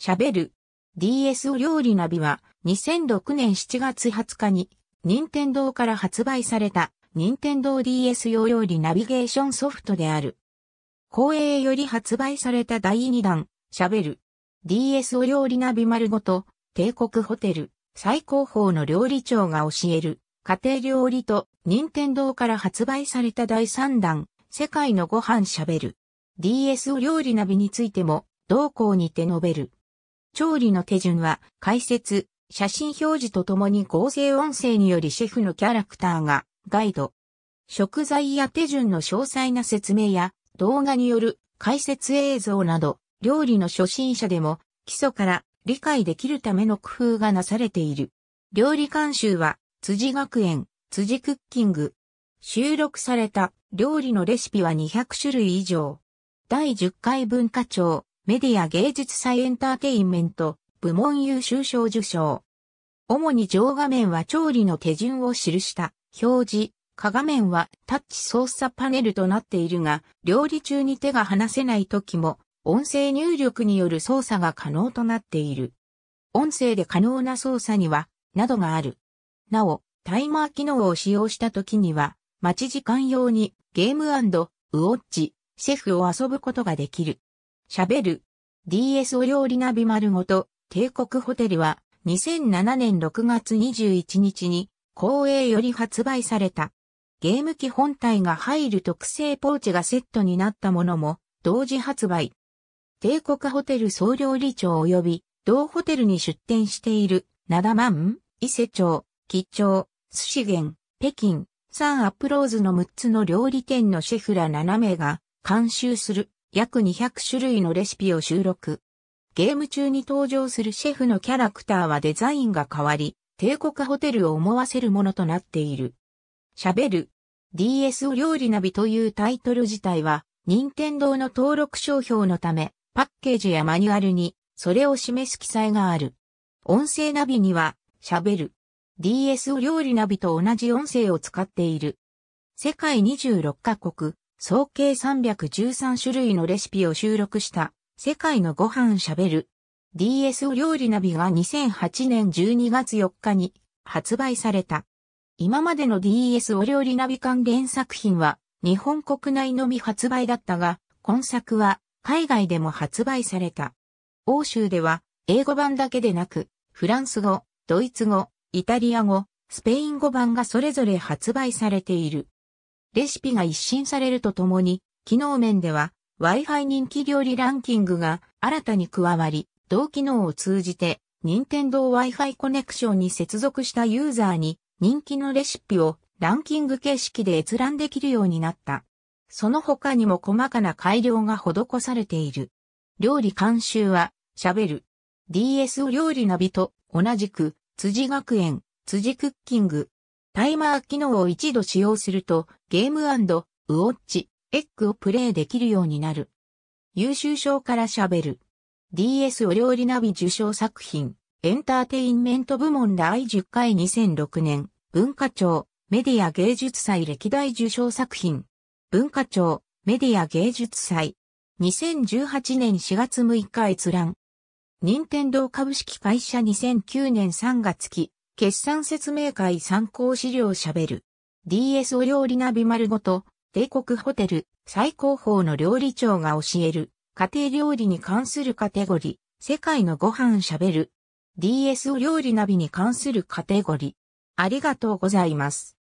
喋る。DS お料理ナビは2006年7月20日に任天堂から発売された任天堂 DS 用料理ナビゲーションソフトである。光栄より発売された第2弾、喋る。DS お料理ナビ丸ごと、帝国ホテル、最高峰の料理長が教える、家庭料理と、任天堂から発売された第3弾、世界のご飯喋る。DS お料理ナビについても、同校にて述べる。調理の手順は、解説、写真表示とともに合成音声によりシェフのキャラクターが、ガイド。食材や手順の詳細な説明や、動画による解説映像など、料理の初心者でも基礎から理解できるための工夫がなされている。料理監修は辻学園、辻クッキング。収録された料理のレシピは200種類以上。第10回文化庁メディア芸術祭エンターテインメント部門優秀賞受賞。主に上画面は調理の手順を記した表示。下画面はタッチ操作パネルとなっているが、料理中に手が離せない時も音声入力による操作が可能となっている。音声で可能な操作には、などがある。なお、タイマー機能を使用した時には、待ち時間用にゲームウォッチ、シェフを遊ぶことができる。喋る。DS お料理ナビ丸ごと、帝国ホテルは2007年6月21日に光栄より発売された。ゲーム機本体が入る特製ポーチがセットになったものも同時発売。帝国ホテル総料理長及び、同ホテルに出店している、ナダマン、伊勢町、吉町、寿司源、北京、サンアップローズの6つの料理店のシェフら7名が、監修する約200種類のレシピを収録。ゲーム中に登場するシェフのキャラクターはデザインが変わり、帝国ホテルを思わせるものとなっている。喋る DS お料理ナビというタイトル自体は、任天堂の登録商標のため、パッケージやマニュアルに、それを示す記載がある。音声ナビには、喋る。DS お料理ナビと同じ音声を使っている。世界26カ国、総計313種類のレシピを収録した、世界のご飯喋る。DS お料理ナビが2008年12月4日に発売された。今までの DS お料理ナビ関連作品は日本国内のみ発売だったが、今作は海外でも発売された。欧州では英語版だけでなく、フランス語、ドイツ語、イタリア語、スペイン語版がそれぞれ発売されている。レシピが一新されるとともに、機能面では Wi-Fi 人気料理ランキングが新たに加わり、同機能を通じて、任天堂 Wi-Fi コネクションに接続したユーザーに人気のレシピをランキング形式で閲覧できるようになった。その他にも細かな改良が施されている。料理監修は、喋る。DS お料理ナビと同じく、辻学園、辻クッキング。タイマー機能を一度使用すると、ゲームウォッチ、エッグをプレイできるようになる。優秀賞から喋る。DS お料理ナビ受賞作品、エンターテインメント部門第10回2006年、文化庁、メディア芸術祭歴代受賞作品、文化庁メディア芸術祭2018年4月6日閲覧任天堂株式会社2009年3月期決算説明会参考資料喋る。DS お料理ナビ丸ごと帝国ホテル最高峰の料理長が教える。家庭料理に関するカテゴリー。世界のご飯喋る。DS お料理ナビに関するカテゴリー。ありがとうございます。